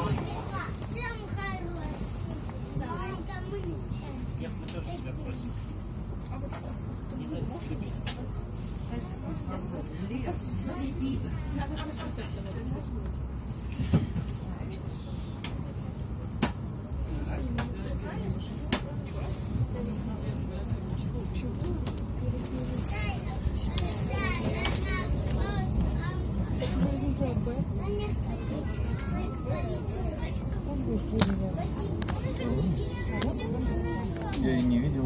Всем хороший. Давай. Кому не скажешь. Я тоже тебя просим. Не дай Бог любить. Я и не видел.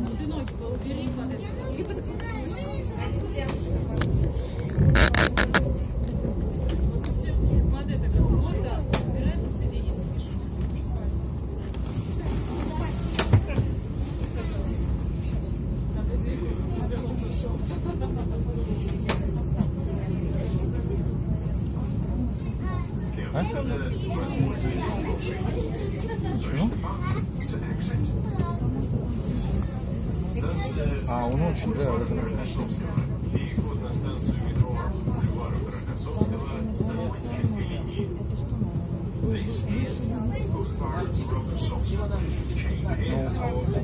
А? Почему? А, он очень, да, этом Ну, похож.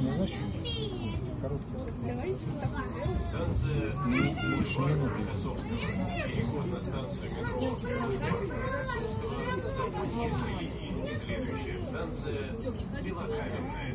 Ну, зачем? Короткий. Ми- Больше минуты. Просто Белокаменная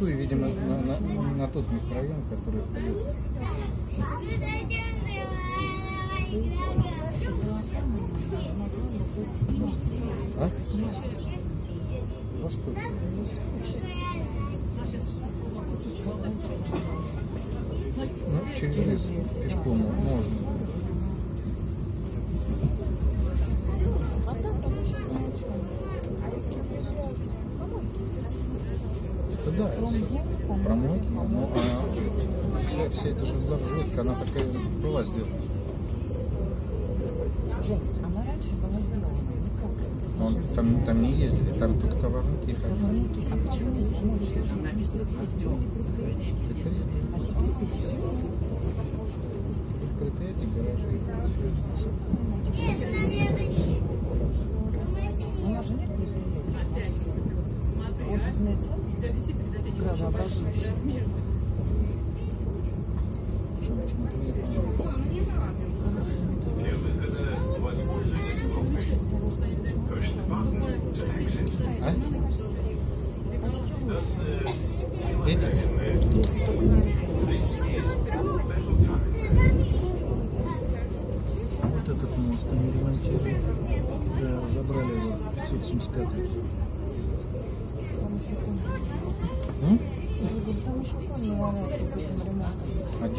Лесу и, видимо, на, на- на тот микрорайон, который входит. А? Восток. Ну, через лес пешком можно. Да, это промойки, ну, а вся, вся эта железка, она такая была сделана. Она раньше была сделана. Но он- там, там не ездили, там только товарники ходили. А почему ночью? Написано Предприятия. А теперь ты все. Предприятия, гаражи. Эти? Вот этот мост они ремонтировали. Да, забрали его 575.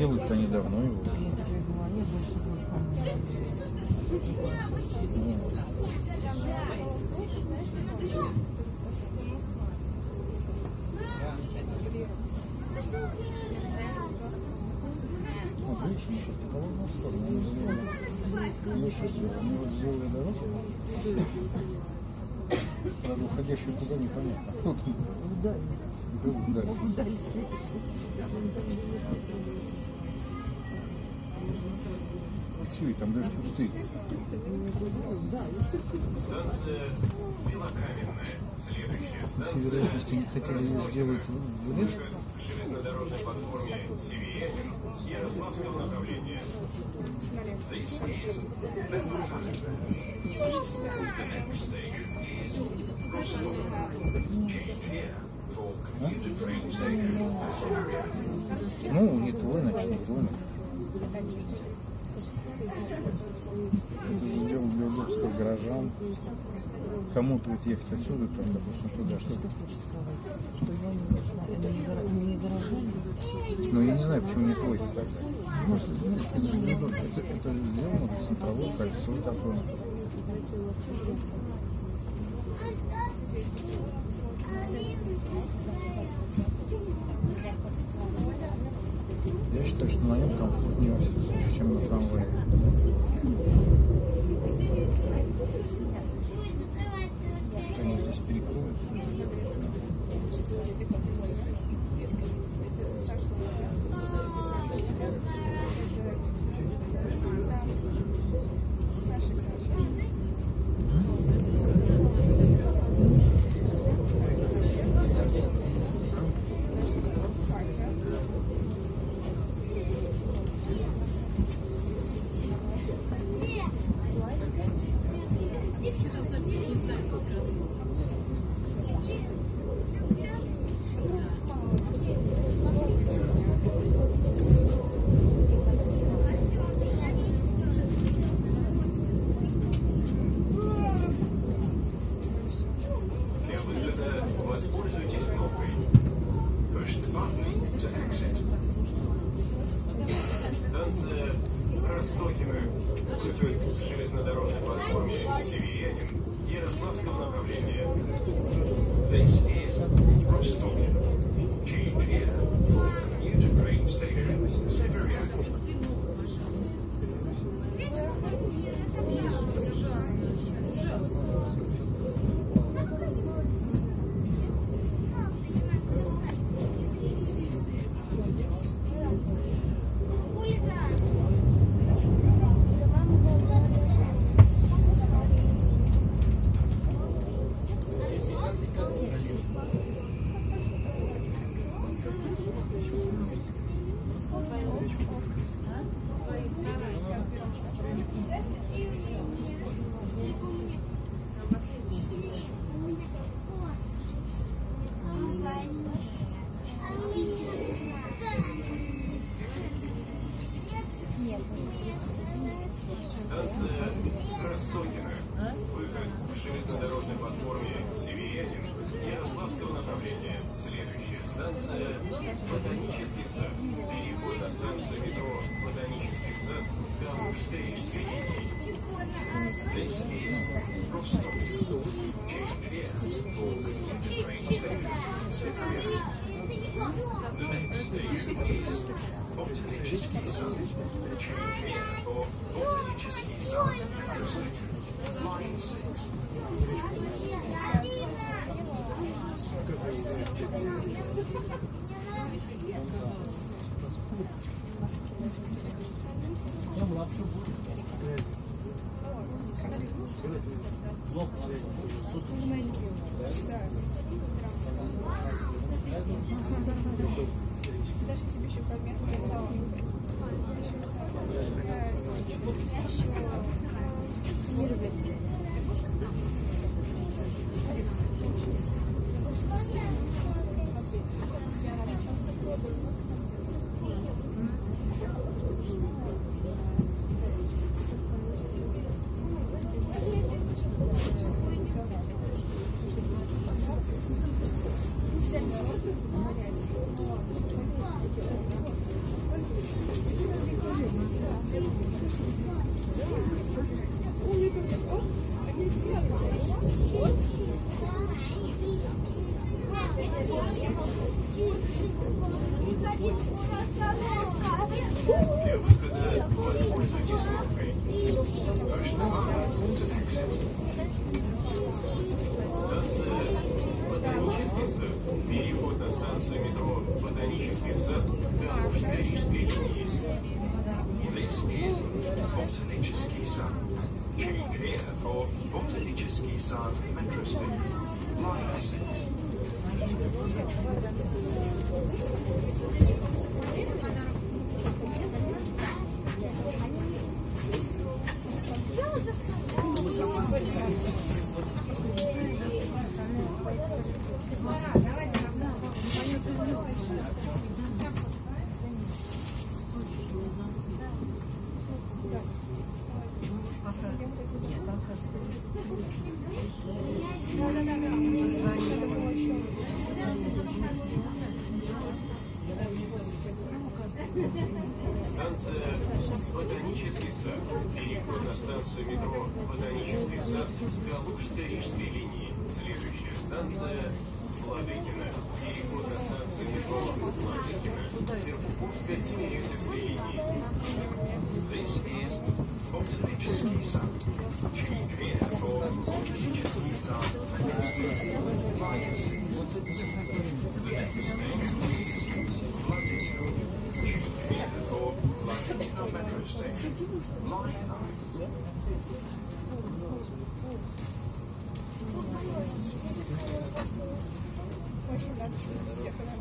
Делают-то они давно его. Я. Вот видишь, они противоположную сторону. Они сделали, они еще сделали, они вот сделали дорожку. Сразу уходящую туда непонятно. Вдаль. вдаль. Вдаль светится. И там даже кусты. По всей вероятности, они хотели ее сделать в лес. железнодорожной платформе Севиетин Ярославского направления. This is Ну, не твой не твой ночь. Это же сделал для удобства горожан. Кому-то вот ехать отсюда, там, допустим, туда, что Что хочешь сказать? Что я не нужна, они не они не горожане? Ну, я не знаю, почему не твой тогда. Может, это же. Это, это сделано центровое кольцо такое. Я считаю, что на нем комфортнее чем на трамвае. Они здесь перекроют. Воспользуйтесь кнопкой. Push the button to exit. Станция с железнодорожной платформы Севиянин Ярославского направления. This is Rostokino. Даже тебе еще пометку писала. Для выхода воспользуйтесь кнопкой. Push the button to exit. Станция Ботанический сад. Переход на станцию метро Ботанический сад Калужской линии. This is Botanический сад. Change here for Botanический сад metro station. Line Станция Ботанический сад. Переход на станцию метро Ботанический сад Калужской рижской линии. Следующая станция Владыкина. Переход на станцию метро Владыкина. Серпуховской Тимирязевской линии. This is Ботанический сад. Change here for Ботанический сад. Metro station. Line 6. The next station is Vladikino. Change here for Vladikino metro station. Line 9. Очень рада, что всех нормально.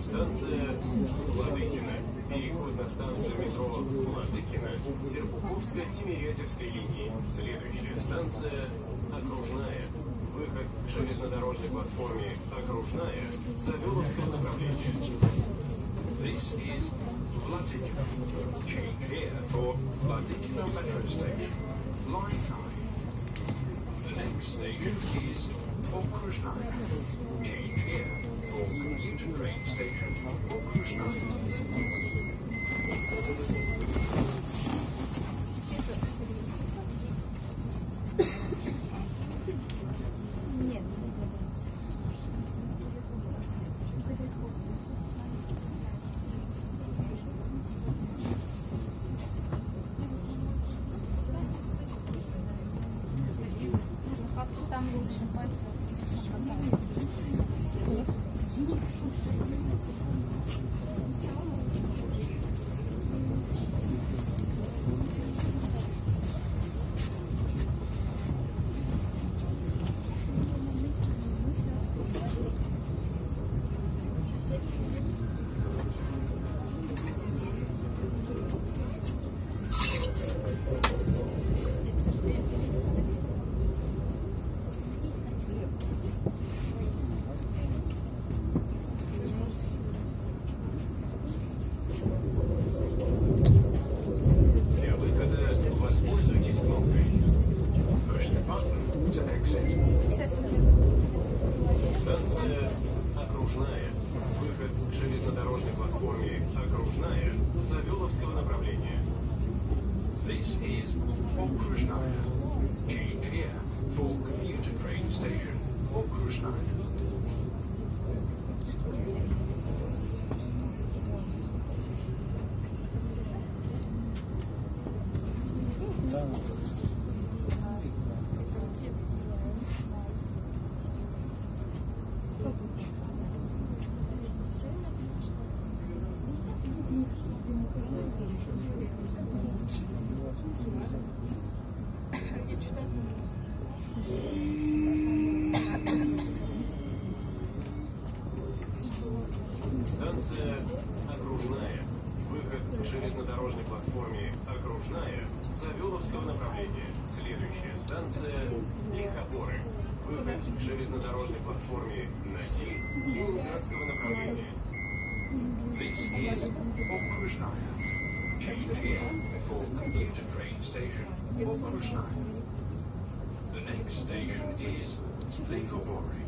Станция Владыкина. Переход на станцию метро Владыкина. Серпуховской Тимирязевской линии. Следующая станция Окружная. Выход к железнодорожной платформе Окружная Савеловского направления. This is Vladikino. Change here for Vladikino metro station. Line 9. The next station is Okrushnaya. Change here for Kensington train station Okrushnaya. Станция Окружная. Выход к железнодорожной платформе Окружная Савеловского направления. Следующая станция Лихопоры. Выход к железнодорожной платформе Нати Ленинградского направления. This is Окружная. Change here for commuter train station Окружная. The next station is Lehopore.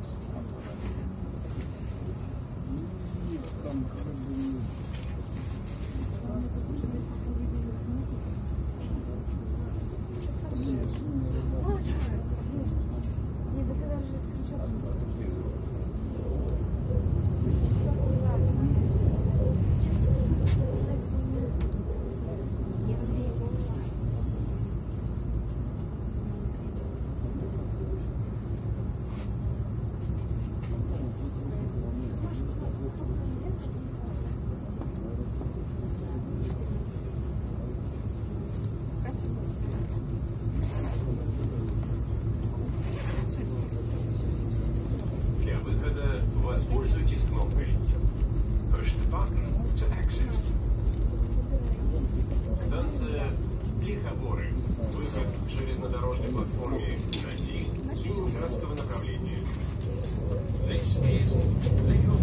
по Esel.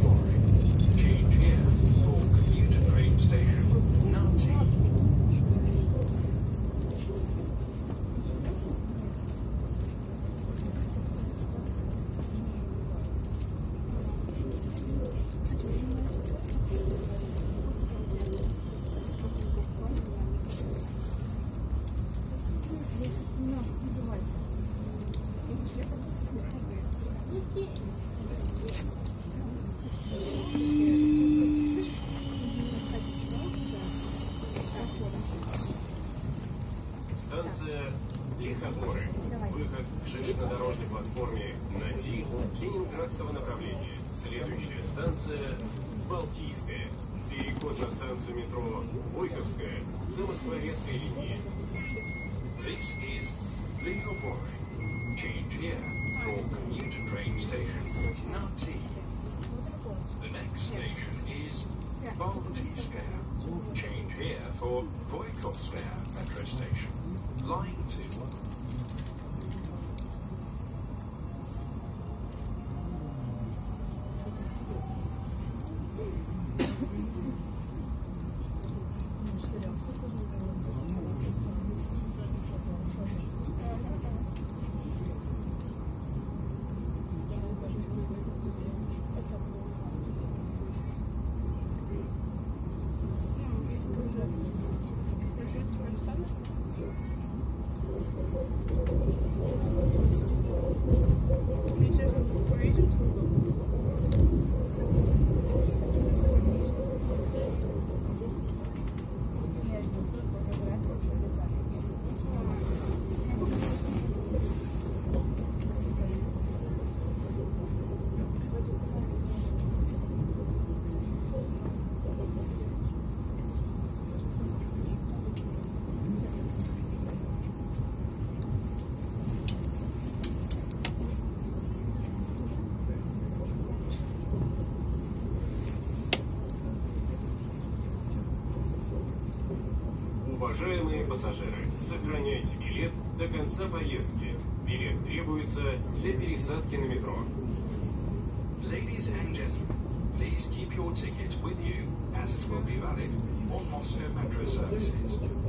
For commuter train station Nati. The next station is Baltiskaya. Change here for Voikovskaya metro station. Line 2. Пассажиры, сохраняйте билет до конца поездки. Билет требуется для пересадки на метро. Ladies and gentlemen, please keep your ticket with you as it will be valid on Moscow Metro services.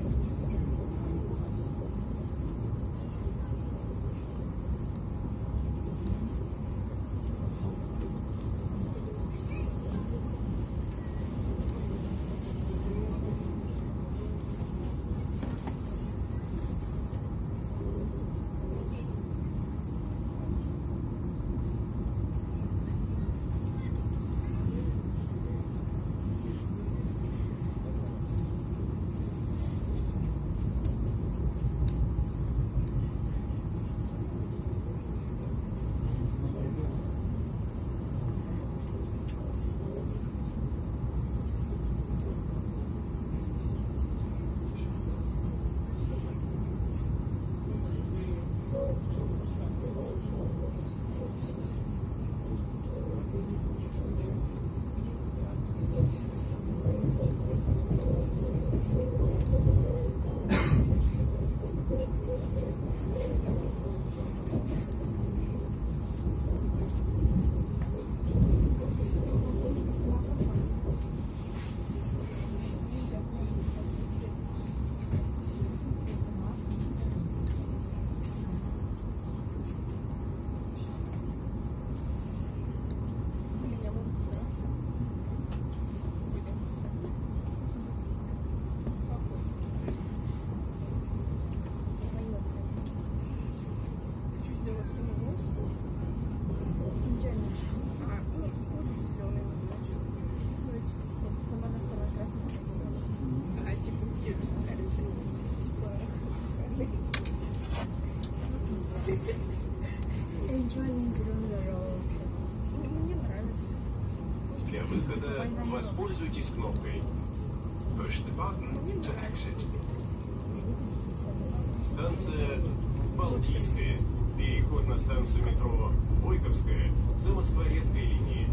Станцию метро Бойковская, Замоскворецкой линии.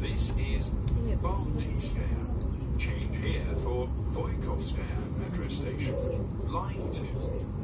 This is Балтийская. Change here for Voikovskaya metro station. Line 2.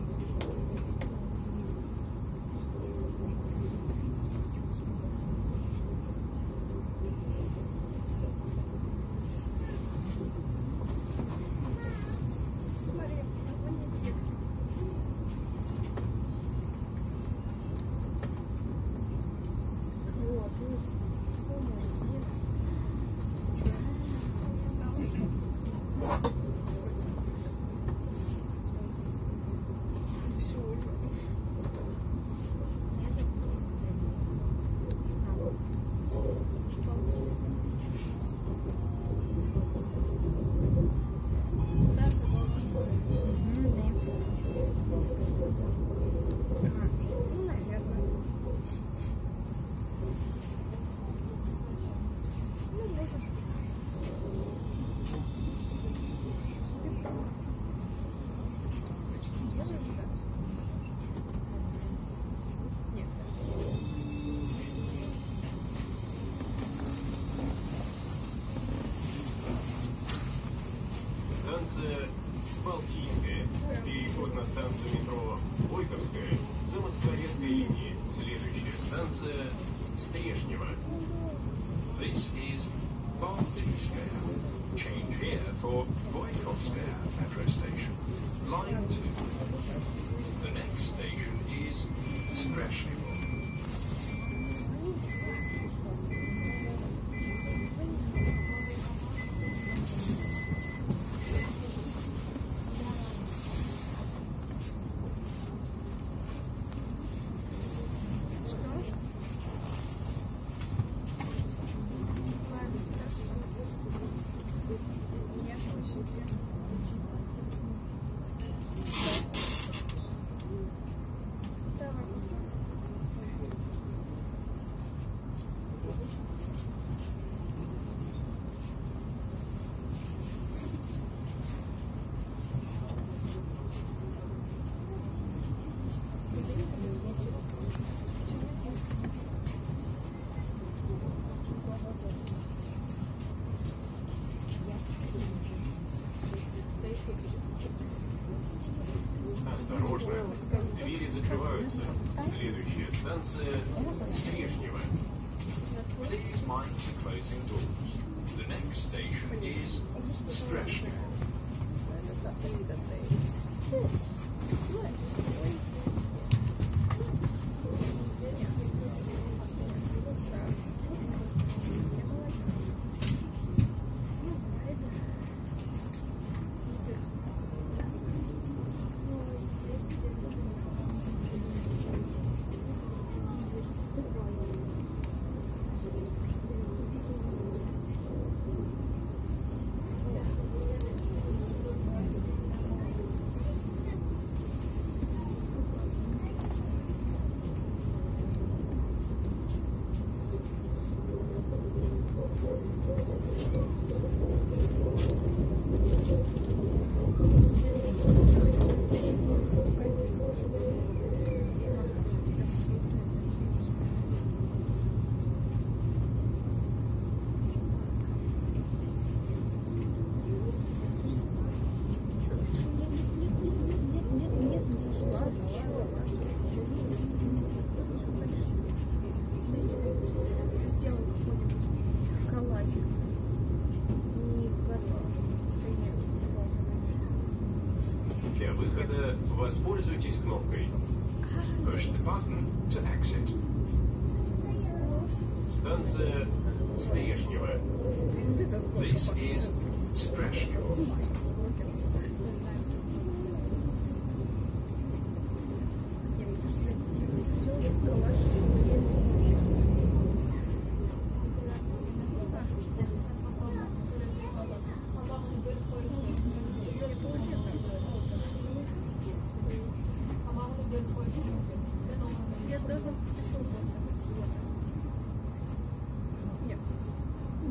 Воспользуйтесь кнопкой. Push the button to exit. Станция фото. This is Streshnev. Я не представляю, сделать калаш с Я даже пришел Нет,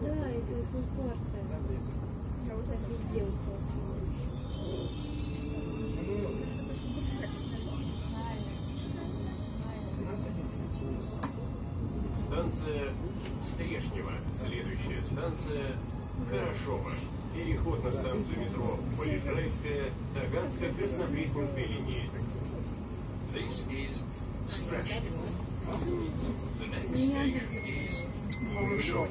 Да, это тут карта. я вот Так это везде уходит. Станция Стрешнева. Следующая станция Хорошова. Переход на станцию метро Полежаевская, Таганско-Краснопресненской линии. This is Streshnev. The next station is Polishov.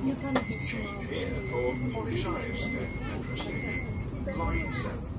Change for Polishayevskaya metro. Line 7.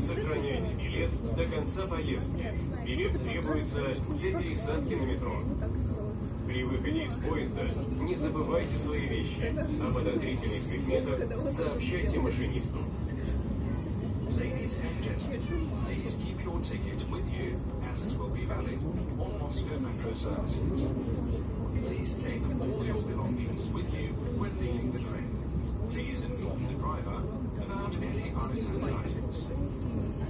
Сохраняйте билет до конца поездки. Билет требуется для пересадки на метро. При выходе из поезда не забывайте свои вещи. О подозрительных предметах сообщайте машинисту. Please take all your belongings with you when leaving the train. Please inform the driver Hang on, it's